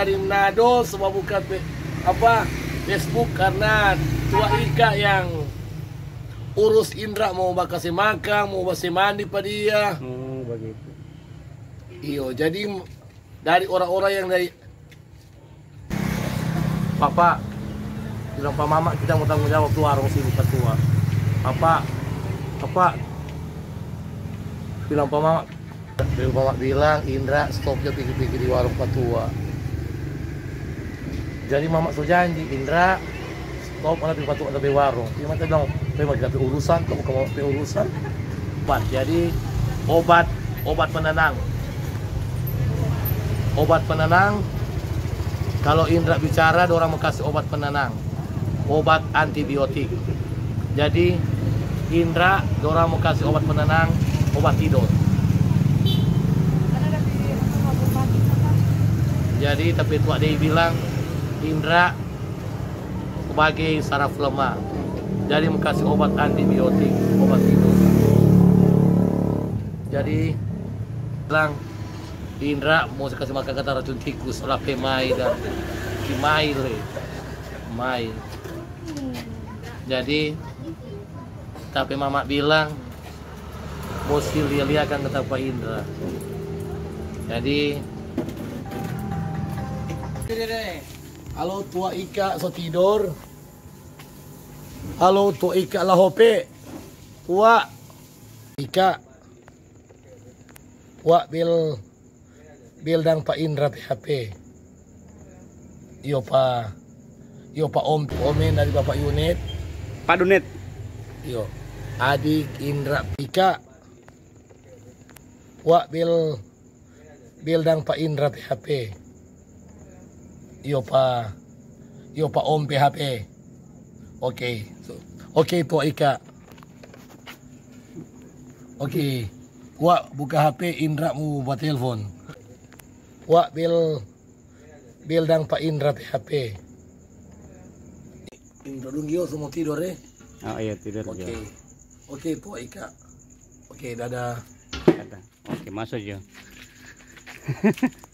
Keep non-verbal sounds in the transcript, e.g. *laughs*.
dari Manado semua buka apa Facebook karena tua Ika yang urus Indra mau kasih makan, mau kasih mandi pada dia. Oh, begitu. Iyo, jadi dari orang-orang yang dari Papa bilang Pak Mama kita mau tanggung jawab tuh warung sini bukan tua. Papa, Papa bilang Pak Mama Bilang Mama bilang Indra stopnya pikir-pikir di warung patua. Jadi Mama sudah janji Indra stop mana di patua tapi warung. Dia mata bilang, memang kita pi urusan, kamu kamu pi urusan. Obat, jadi obat obat penenang. Obat penenang kalau Indra bicara orang mau kasih obat penenang. Obat antibiotik. Jadi Indra orang mau kasih obat penenang obat tidur. Jadi tapi tua dia bilang Indra sebagai saraf lemah jadi mau kasih obat antibiotik obat tidur. Jadi bilang Indra mau saya kasih makan kata racun tikus olah pemai dan kimai le. Mai jadi tapi mama bilang mesti lihat kan kata Pak Indra. Jadi halo tua Ika so tidur halo tua Ika lah hope tua Ika tua bil bildang Pak Indra PHP. Iyo pa Iyo pa Om Omen dari Bapak Unit. Pak Dunet. Iyo adik Indra Pika. Wa bil bildang Pak Indra PHP. Iyo pa Iyo pa Om PHP. Oke. So, Oke Tua Ika. Oke. Wa buka HP Indra mu buat telepon. Wa bil bildang Pak Indra PHP. Indra Dunggio semua tidur eh. Oh iya tidur Oke. Jo. Oke Tua Ika. Oke dadah. Ada. Oke masuk Jo. *laughs*